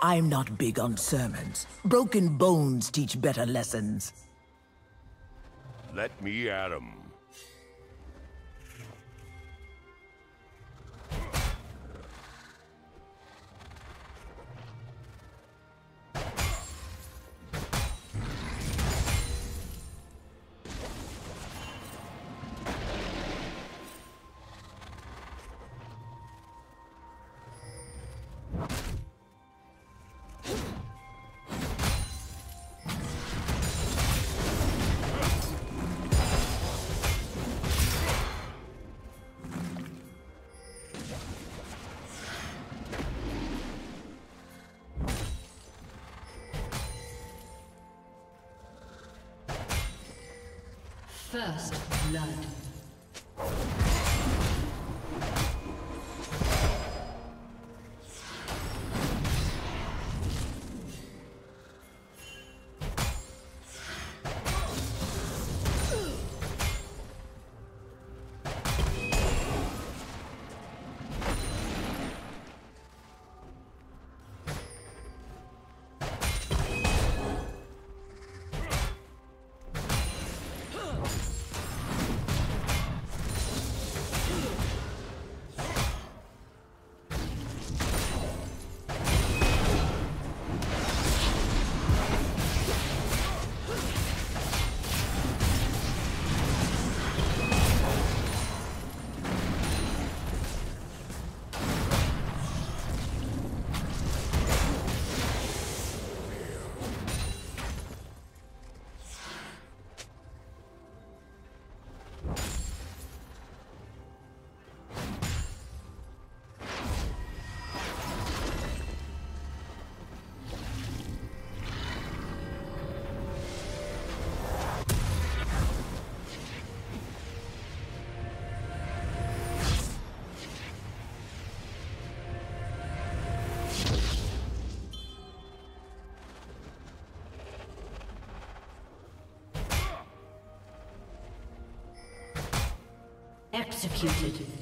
I'm not big on sermons. Broken bones teach better lessons. Let me at him. First blood. Executed.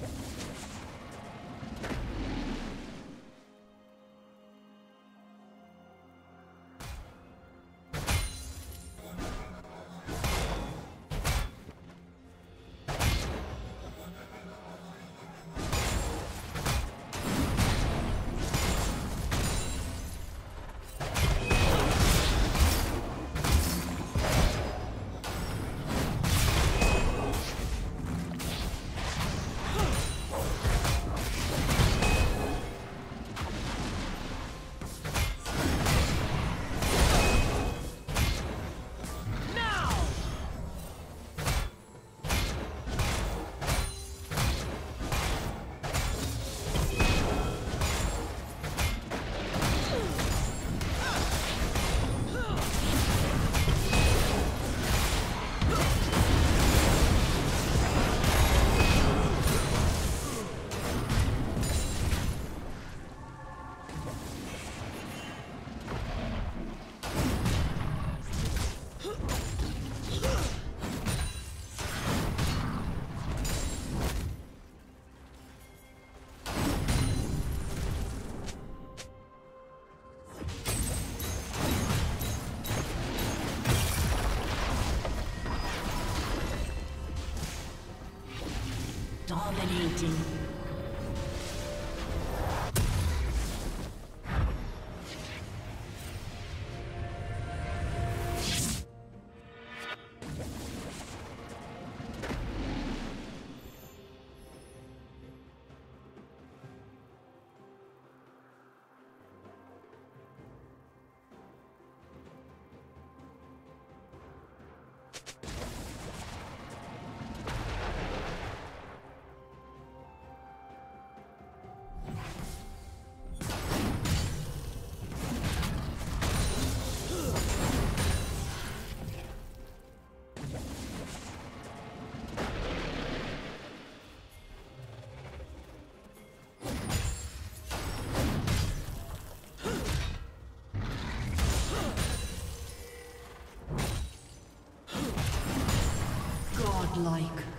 Killing spree. Dominating. Godlike.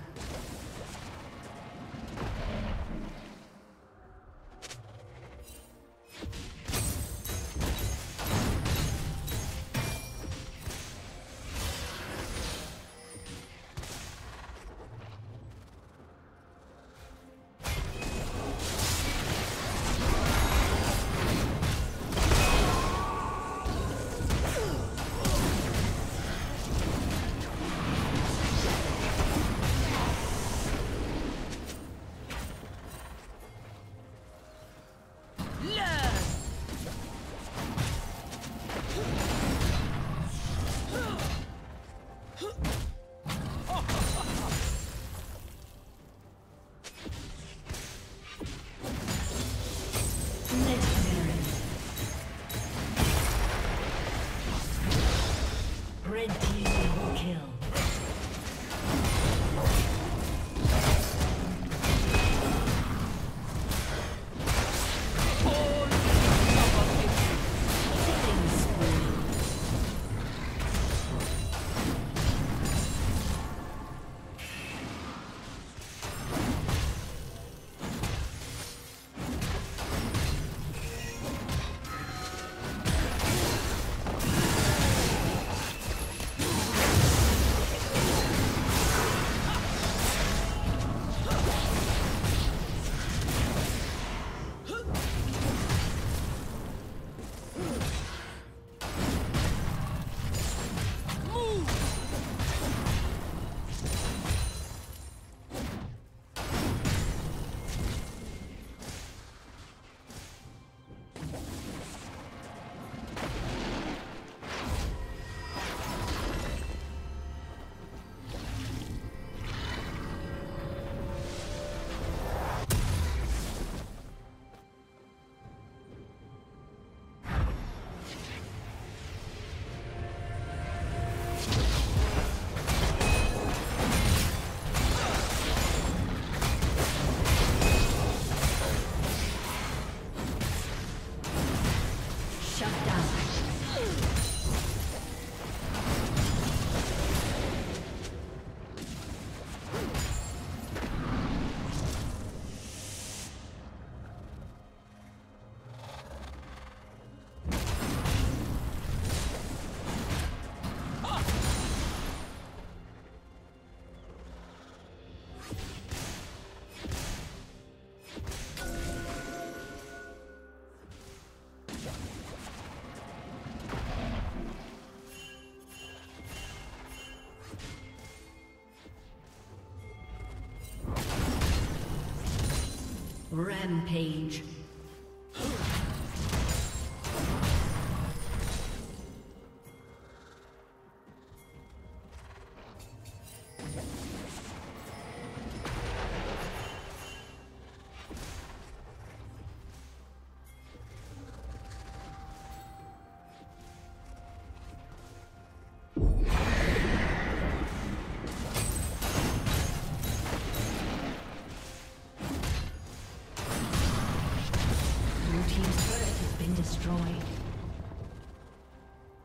Rampage.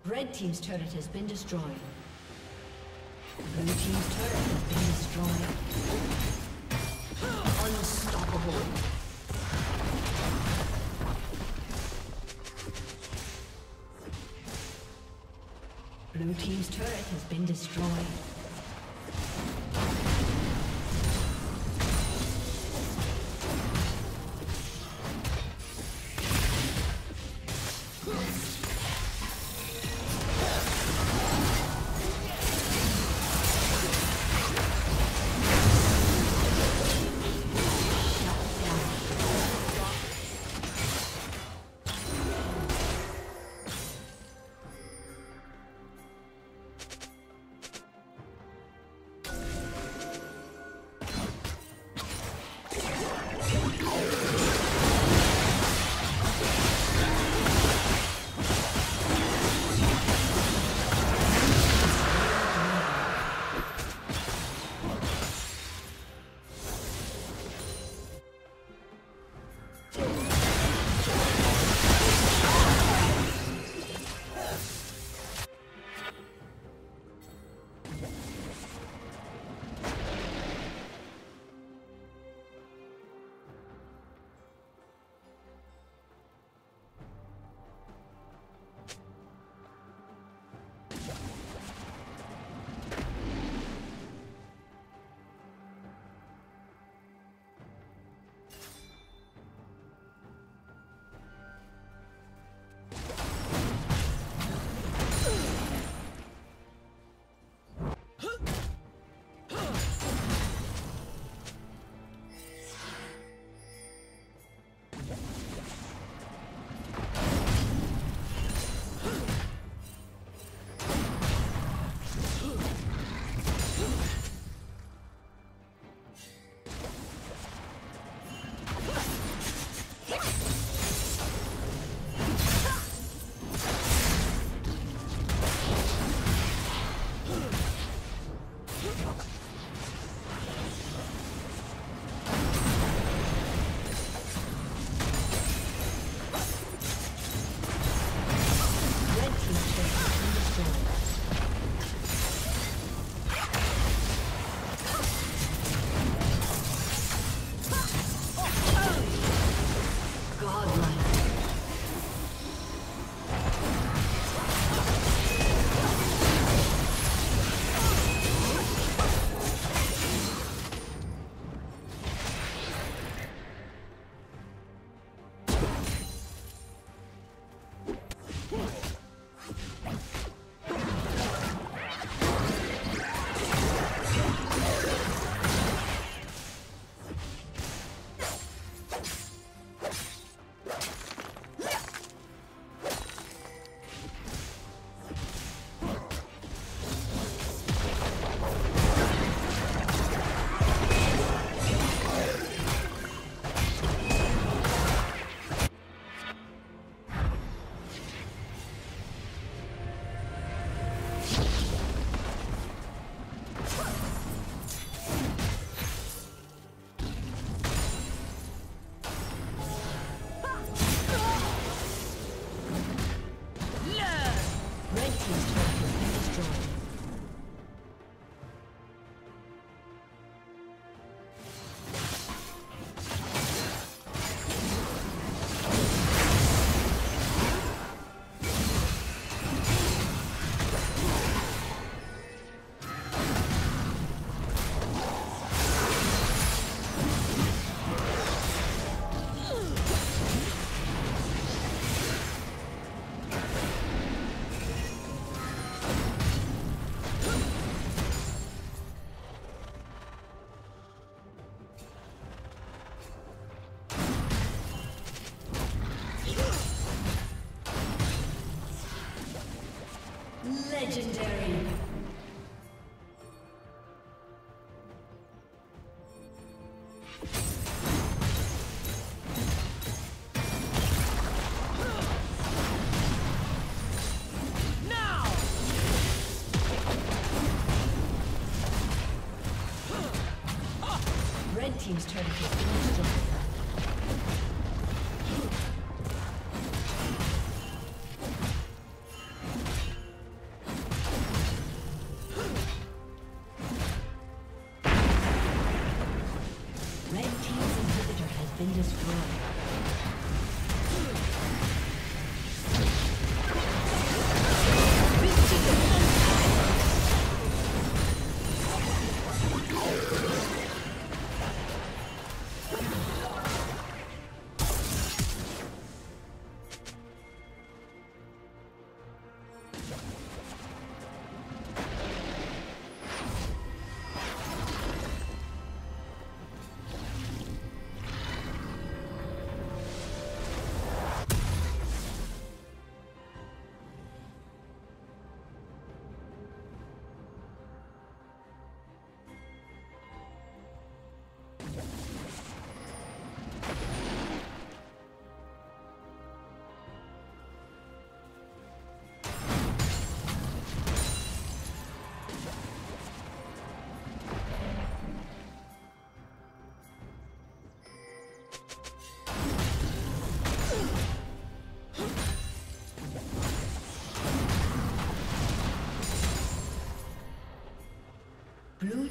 Red Team's turret has been destroyed. Blue Team's turret has been destroyed. Unstoppable. Blue Team's turret has been destroyed. Team's turret has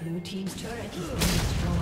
Blue Team's turret has destroyed.